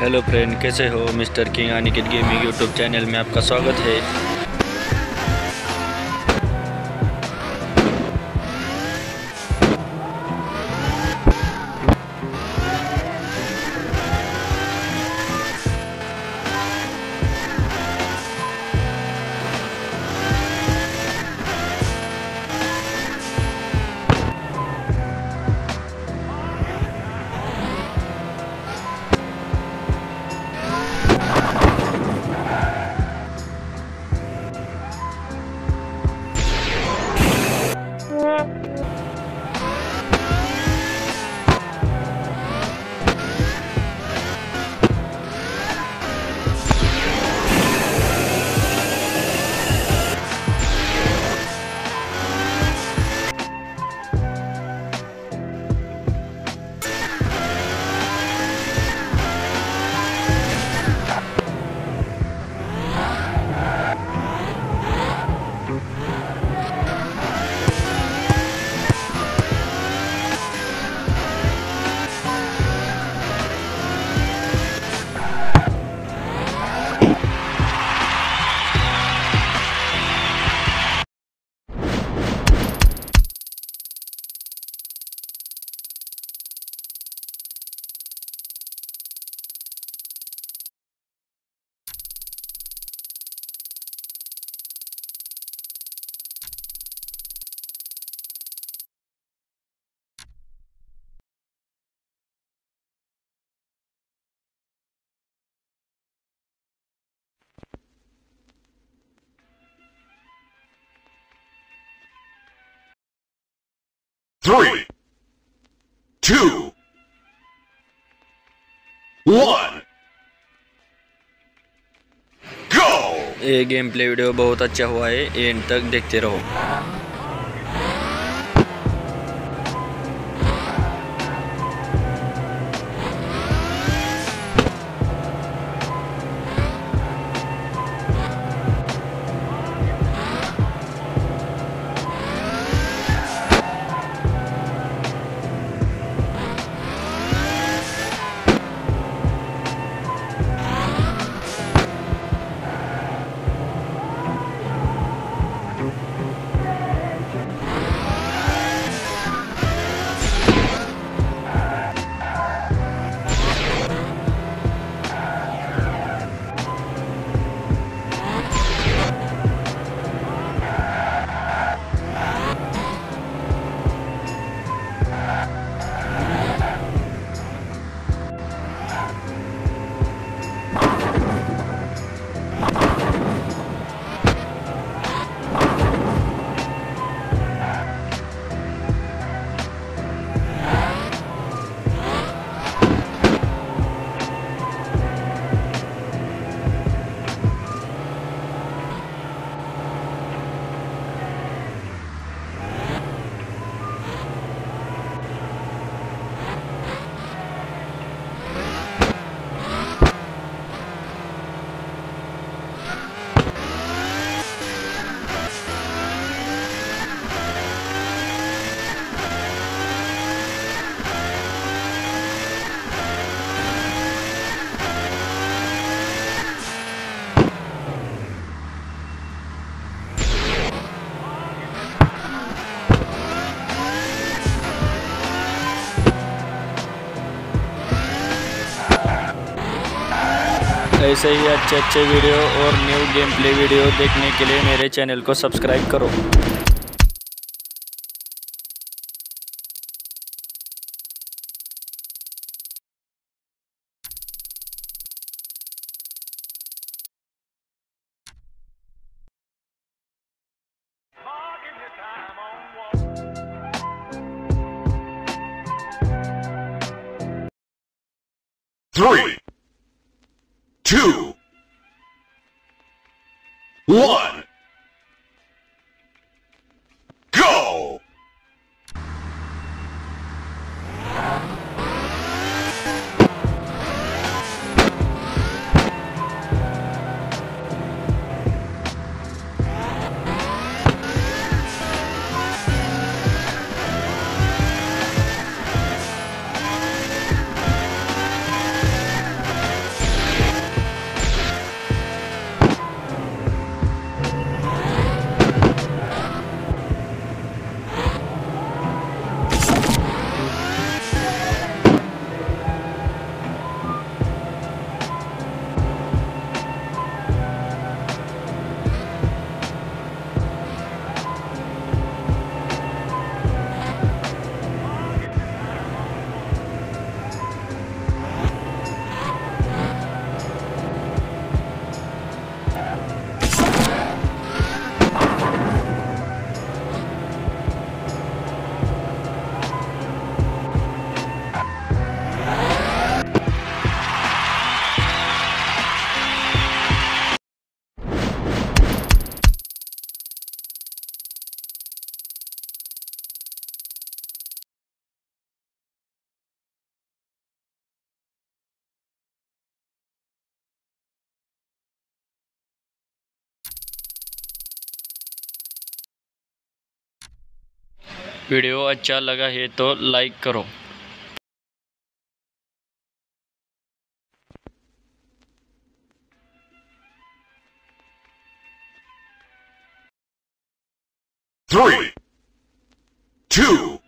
Hello friend कैसे हो? Mister king Aniket gaming YouTube channel में आपका स्वागत है। Three, two, one! ये गेम प्ले वीडियो बहुत अच्छा हुआ है एंड तक देखते रहो ऐसे ही अच्छे अच्छे वीडियो और न्यू गेम प्ले वीडियो देखने के लिए मेरे चैनल को सब्सक्राइब करो। Three, two, one, वीडियो अच्छा लगा है तो लाइक करो। Three, two,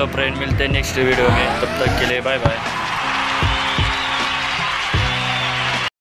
चलो फ्रेंड मिलते हैं नेक्स्ट वीडियो में तब तक के लिए बाय बाय